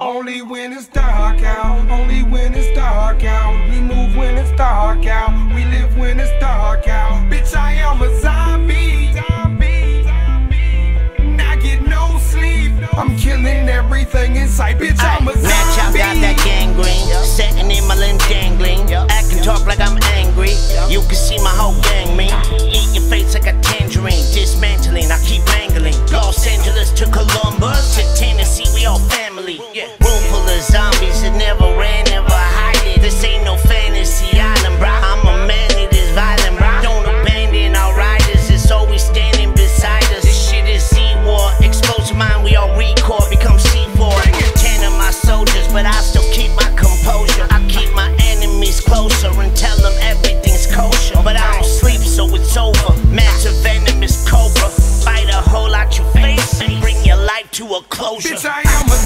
Only when it's dark out, only when it's dark out. We move when it's dark out, we live when to a closure. Bitch, I am a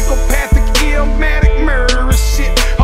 psychopathic, illmatic murderous shit.